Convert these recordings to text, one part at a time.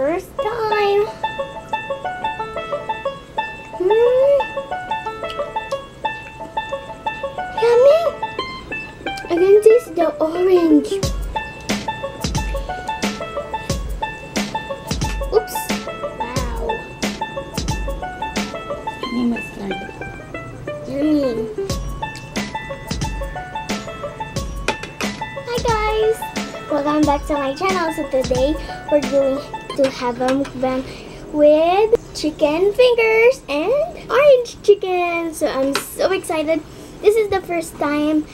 First time. Mm. Yummy. I can taste the orange. Oops. Wow. Honey mustard. Yummy. Hi guys! Welcome back to my channel. So today we're going to have a mukbang with chicken fingers and orange chicken. So I'm so excited. This is the first time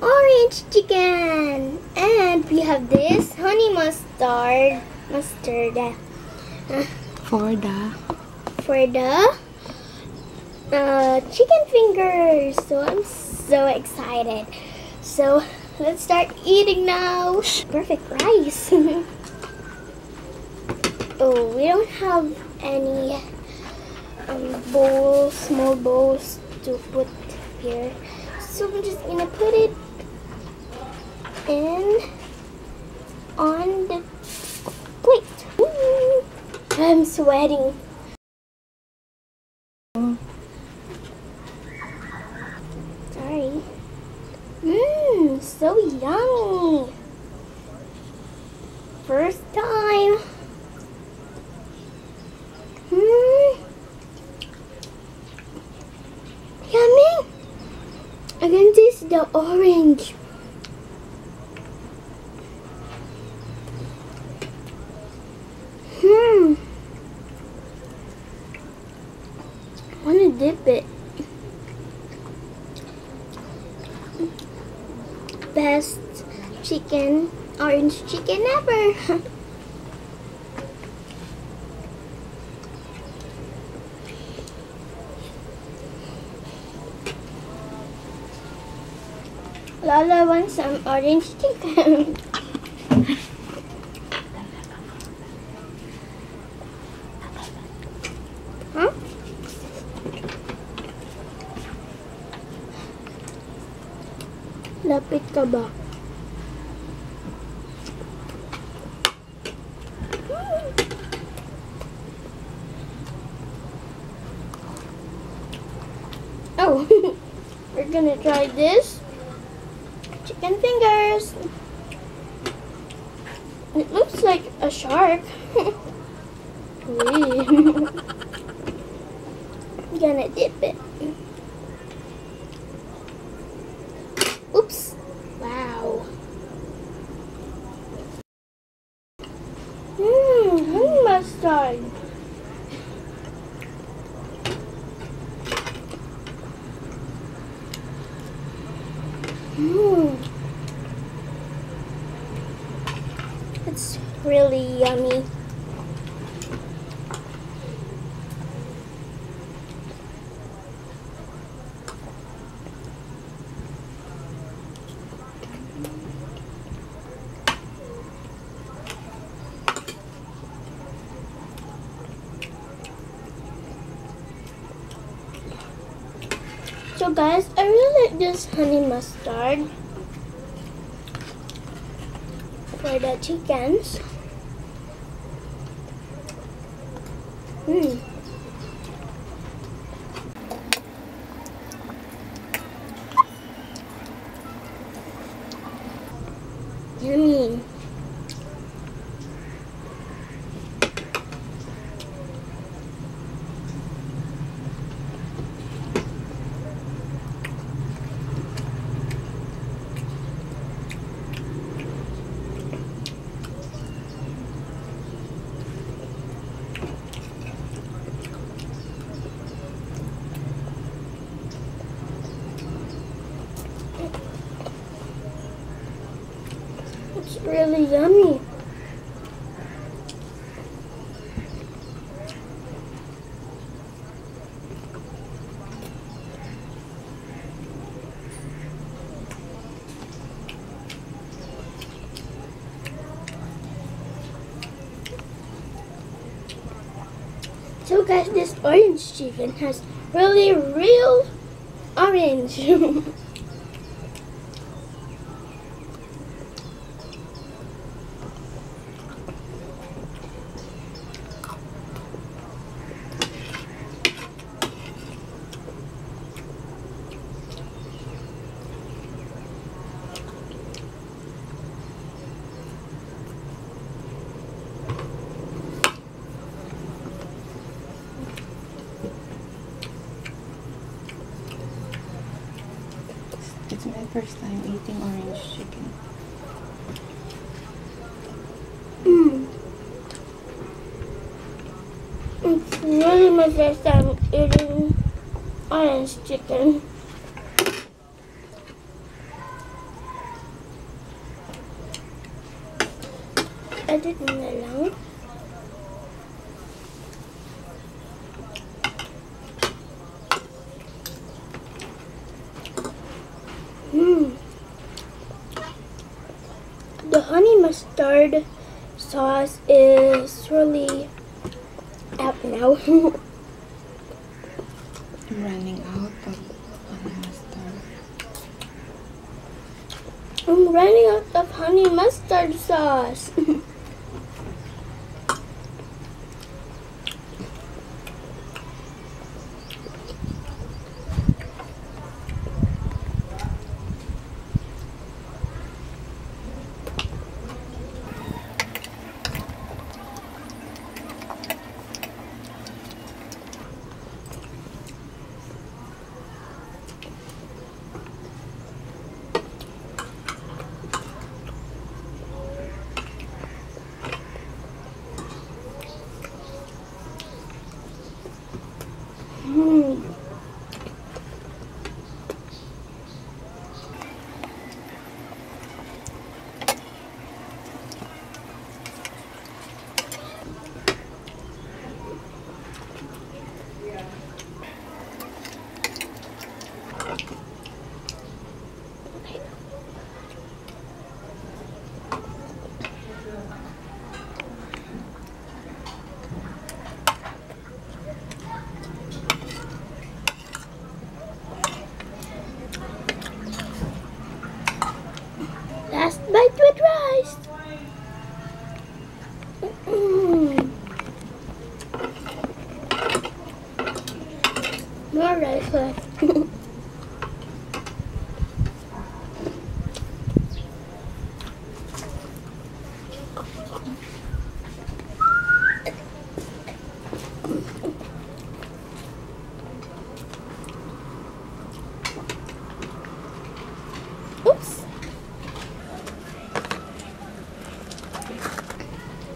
orange chicken and we have this honey mustard mustard uh, For the for the uh, chicken fingers. So I'm so excited. So let's start eating now. Perfect rice. oh, we don't have any um, bowls, small bowls to put here. So I'm just gonna put it in on the plate. Woo! I'm sweating. Sorry. Mmm, so yummy. First time. Mmm. Yummy. I can taste the orange. Hmm. Want to dip it. Best chicken, orange chicken ever. Lala wants some orange chicken. Lapit ka ba? Oh, we're gonna try this. Chicken fingers. It looks like a shark. Wee. gonna dip it. Oops. Wow. Mmm, honey mustard. Mmm. It's really yummy. So guys, I really like this honey mustard for the chickens. Hmm. Yummy. It's really yummy. So guys, this orange chicken has really real orange. first time eating orange chicken. Mm. It's really my first time eating orange chicken. I didn't na lang. Hmm. The honey mustard sauce is really out now. I'm running out of honey mustard. I'm running out of honey mustard sauce.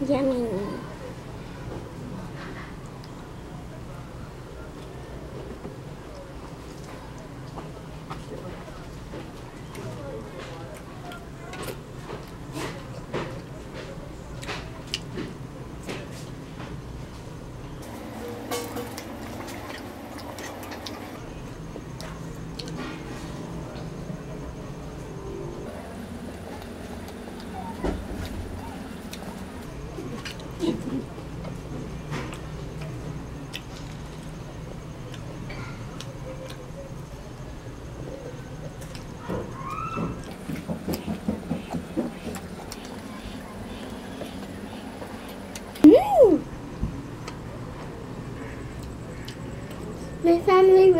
Yummy.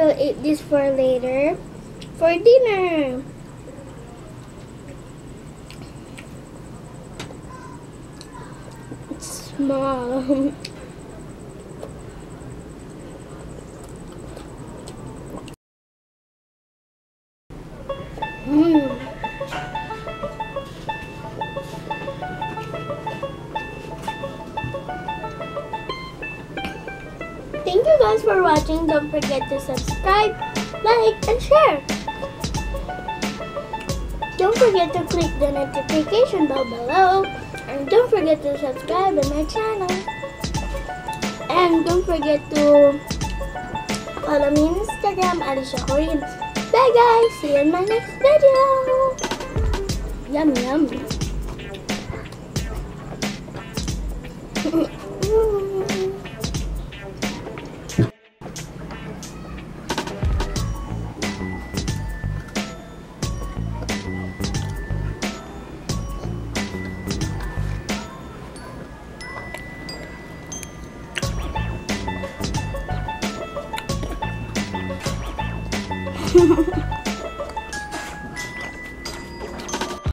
Will eat this for later for dinner. It's small. Thank you guys for watching. Don't forget to subscribe, like, and share. Don't forget to click the notification bell below. And don't forget to subscribe to my channel. And don't forget to follow me on Instagram, Alysha Corin. Bye guys! See you in my next video! Yum yum.